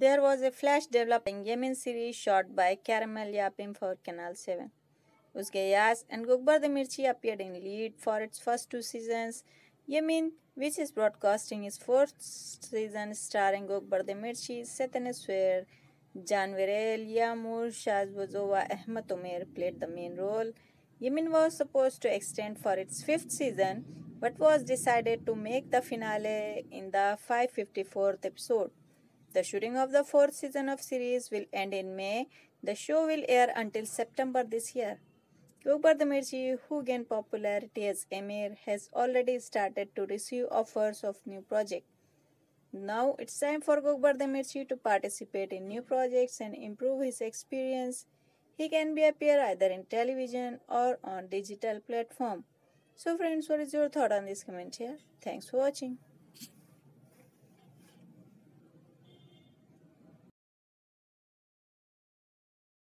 There was a flash developing Yemin series shot by Caramel Yapim for Kanal 7. Özge Yağız and Gökberk Demirci appeared in lead for its first two seasons. Yemin, which is broadcasting its fourth season starring Gökberk Demirci, Setan Swear, Janvirel, Yamur, Shazbozova, Ahmed Omer played the main role. Yemin was supposed to extend for its fifth season, but was decided to make the finale in the 554th episode. The shooting of the fourth season of series will end in May. The show will air until September this year. Gökberk who gained popularity as Emir, has already started to receive offers of new projects. Now it's time for Gökberk to participate in new projects and improve his experience. He can be appear either in television or on digital platform. So friends, what is your thought on this comment here? Thanks for watching.